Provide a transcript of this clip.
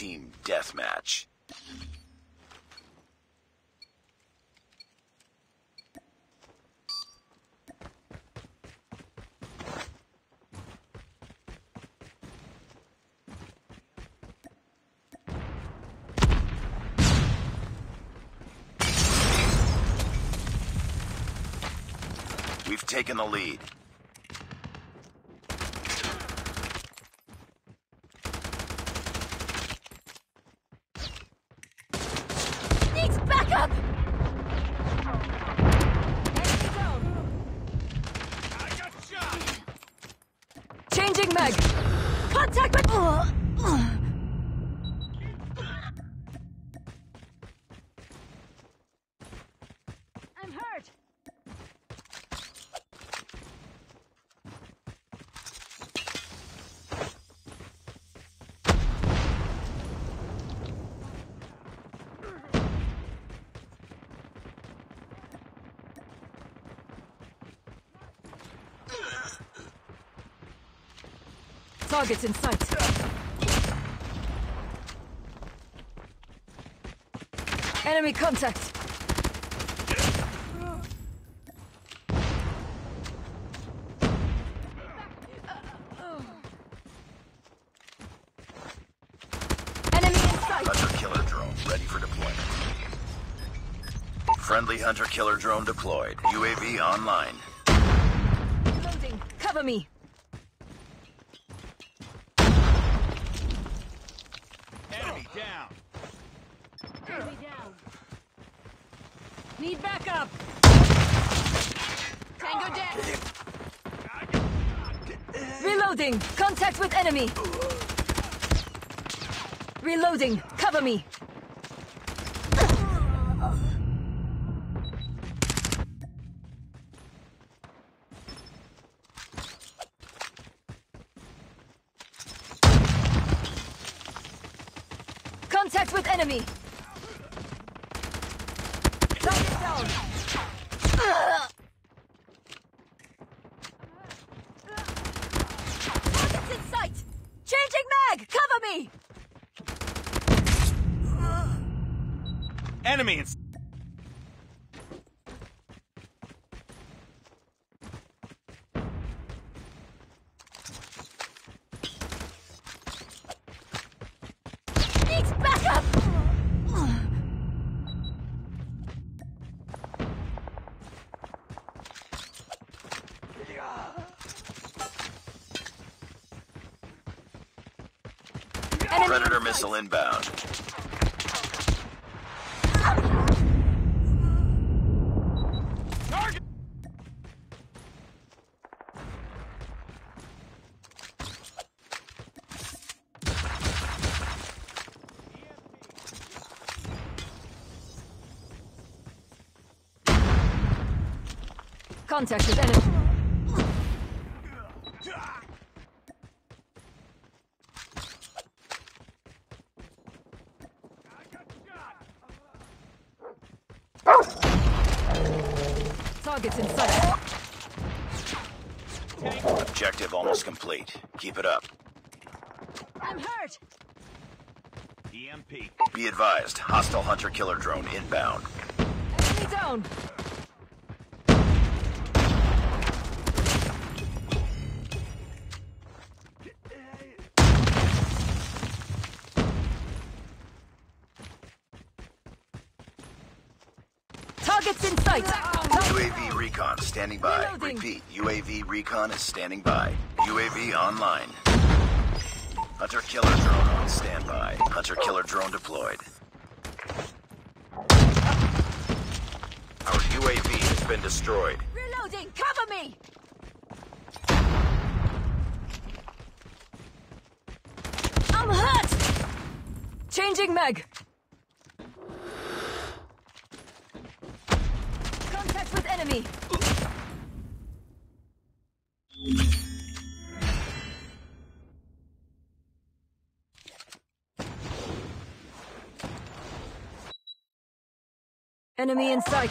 Team Deathmatch. We've taken the lead. Needs backup! Changing mag! Contact with... I'm hurt! Targets in sight. Enemy contact. Enemy in sight. Hunter killer drone ready for deployment. Friendly hunter killer drone deployed. UAV online. Loading. Cover me. Down. Enemy down. Need backup. Tango down. Reloading. Contact with enemy. Reloading. Cover me. Contact with enemy. Down. Targets in sight. Changing mag. Cover me. Enemy in. Needs backup. Enemy Predator in missile inbound. Target. Contact with enemy. Targets in sight. Objective almost complete. Keep it up. I'm hurt. EMP. Be advised, hostile hunter killer drone inbound. Enemy down. Targets in sight. UAV recon standing by. Reloading. Repeat, UAV recon is standing by. UAV online. Hunter killer drone on standby. Hunter killer drone deployed. Our UAV has been destroyed. Reloading. Cover me. I'm hurt. Changing mag. Contact with enemy. Enemy in sight.